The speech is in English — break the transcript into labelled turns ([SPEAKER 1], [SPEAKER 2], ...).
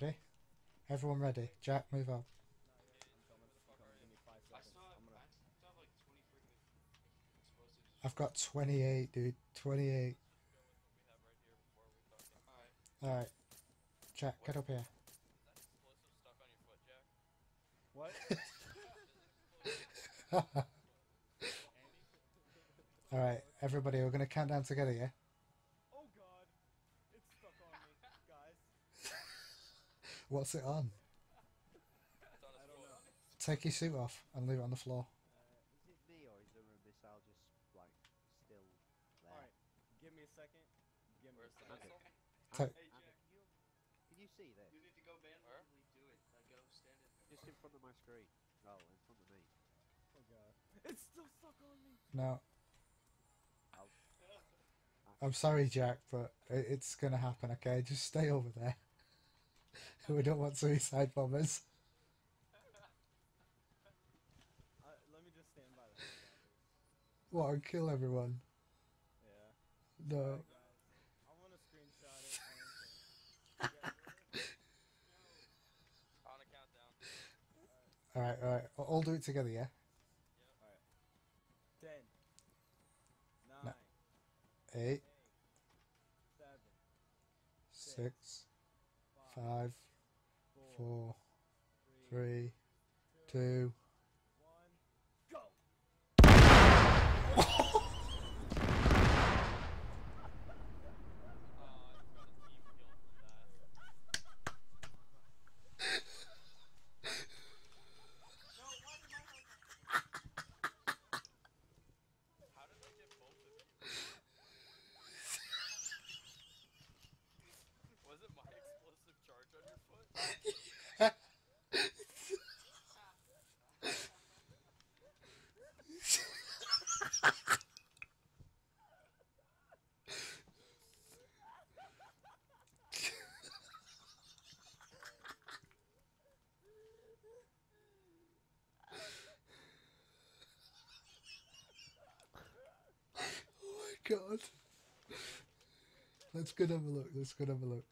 [SPEAKER 1] Ready? Everyone ready? Jack, move up.
[SPEAKER 2] I still have, I still have like 20 freaking explosives.
[SPEAKER 1] I've got 28, dude. 28.
[SPEAKER 2] Alright.
[SPEAKER 1] Jack, get up here.
[SPEAKER 3] What?
[SPEAKER 1] Alright, everybody, we're gonna count down together, yeah?
[SPEAKER 3] oh god. It's stuck on me.
[SPEAKER 1] What's it on?
[SPEAKER 3] I don't know.
[SPEAKER 1] Take your suit off and leave it on the floor.
[SPEAKER 4] Uh, is it me or is the missile just like still there?
[SPEAKER 3] Alright, give me a second. Give me a second.
[SPEAKER 1] Ta-
[SPEAKER 2] Hey, Jack,
[SPEAKER 4] You, can you see this?
[SPEAKER 2] you need to go manually do it. Like, go stand in
[SPEAKER 4] Just in front of my screen. Oh, in front of me.
[SPEAKER 3] Oh god. It's still stuck on me.
[SPEAKER 1] No,
[SPEAKER 4] I'll,
[SPEAKER 1] I'm sorry, Jack, but it, it's gonna happen, okay? Just stay over there. we don't want suicide bombers.
[SPEAKER 3] Uh, let me just stand by that.
[SPEAKER 1] What, and kill everyone?
[SPEAKER 3] Yeah.
[SPEAKER 1] No.
[SPEAKER 3] Alright, guys. I want to screenshot it. I don't care.
[SPEAKER 2] On a countdown.
[SPEAKER 1] Alright, alright. We'll all do it together, yeah?
[SPEAKER 3] Ten. Nine.
[SPEAKER 1] Eight,
[SPEAKER 3] Eight. Seven.
[SPEAKER 1] six,
[SPEAKER 3] Five.
[SPEAKER 1] five,
[SPEAKER 3] Four. three,
[SPEAKER 1] two.
[SPEAKER 3] One. Go.
[SPEAKER 2] How did I get both of you? Was it my explosive charge on your foot?
[SPEAKER 1] Oh my god. Let's go have a look. Let's go have a look.